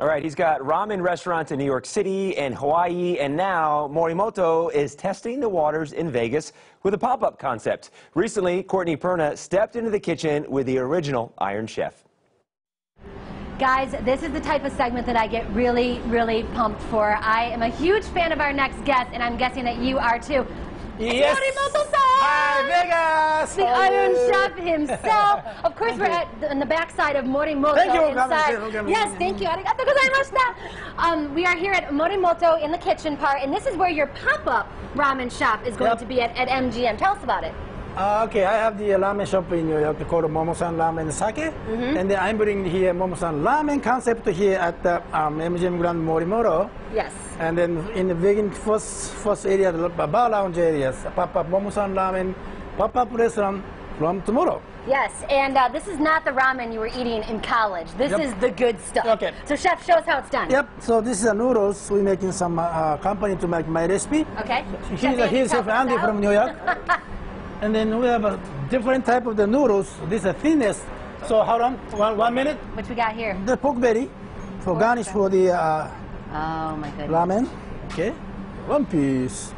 All right, he's got ramen restaurants in New York City and Hawaii, and now Morimoto is testing the waters in Vegas with a pop-up concept. Recently, Courtney Perna stepped into the kitchen with the original Iron Chef. Guys, this is the type of segment that I get really, really pumped for. I am a huge fan of our next guest, and I'm guessing that you are too. Yes. Hi, Vegas! The Iron? Chef himself. Of course, we're at on the backside of Morimoto Thank you inside. sir, for coming. Yes, thank you. Arigatou gozaimashita. Um, we are here at Morimoto in the kitchen part, and this is where your pop-up ramen shop is going Yep. to be at, at MGM. Tell us about it. Uh, okay, I have the ramen shop in New York called Momosan Ramen Sake, Mm-hmm. and then I'm bringing here Momosan Ramen concept here at the um, MGM Grand Morimoto, Yes. and then in the beginning first first area, the bar lounge areas, pop up Momosan Ramen pop up restaurant from tomorrow. Yes, and uh, this is not the ramen you were eating in college. This Yep. is the good stuff. Okay. So, chef, show us how it's done. Yep. So this is the noodles. We're making some uh, uh, company to make my recipe. Okay. He's, Chef a, Andy, Chef Andy from New York. and then we have a different type of the noodles. This is the thinnest. So hold on, one, one minute. What we got here? The pork belly for garnish for the uh, Oh my goodness. ramen. Okay. One piece.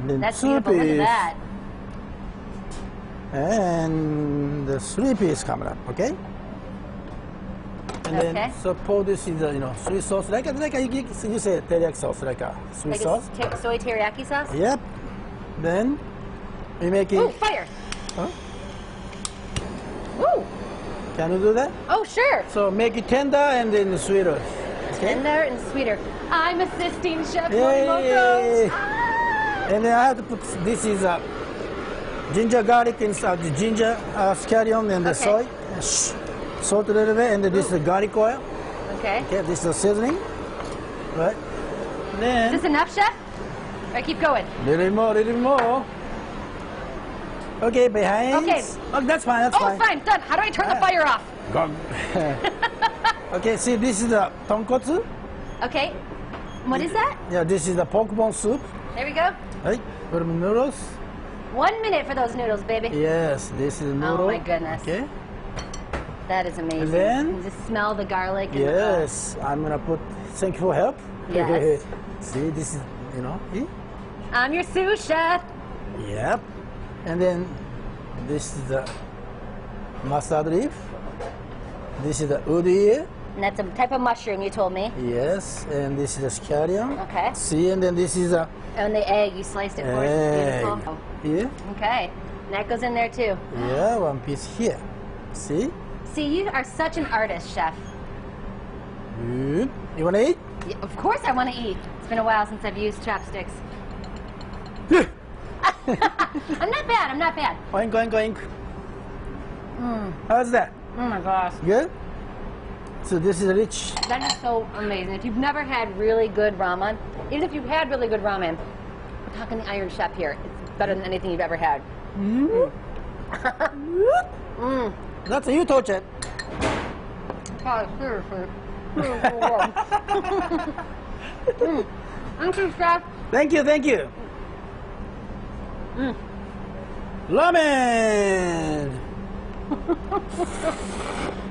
And then That's two beautiful. Look at piece. that. And the three piece coming up. Okay. And Okay. then so pour this in the you know sweet sauce like like a, you, you say teriyaki sauce like a sweet Like sauce. a ter- soy teriyaki sauce. Yep. Then we make it. Ooh, fire. Huh? Ooh. Can you do that? Oh, sure. So make it tender and then sweeter. Okay. Tender and sweeter. I'm assisting Chef. Morimoto. Ah. And then I have to put this is a ginger garlic inside the ginger uh, scallion and the Okay. soy. Shh. Salt a little bit and then this is the garlic oil. Okay. Okay, this is the seasoning. Right. Is Then this enough, Chef? I keep going. little more, little more. Okay, behind. Okay. Oh, that's fine. That's Oh, fine. fine, done. How do I turn the Ah. fire off? Gone. okay, see, this is the tonkotsu. Okay. What is that? Yeah, this is the pork bone soup. There we go. Right, put them in noodles. One minute for those noodles, baby. Yes, this is noodle. Oh, my goodness. Okay. That is amazing. And then- just smell the garlic. And, uh, Yes, I'm gonna put. Thank you for help. Yes. See, this is you know. see? I'm your sous chef. Yep. And then this is the mustard leaf. This is the ear. And that's a type of mushroom you told me. Yes, and this is the scallion. Okay. See, and then this is the And the egg, you sliced it for us. Beautiful. Here. Okay. And that goes in there too. Yeah, one piece here. See? See, you are such an artist, chef. Good. You wanna eat? Yeah, of course I want to eat. It's been a while since I've used chopsticks. I'm not bad. I'm not bad. Oink, oink, oink. Mm. How's that? Oh my gosh. Good? So this is rich. That is so amazing. If you've never had really good ramen, even if you've had really good ramen, we're talking the Iron Chef here. It's better than anything you've ever had. Mm. That's you touch it. Oh, seriously. Thank you, Chef. Thank you, thank you. Mm. Ramen.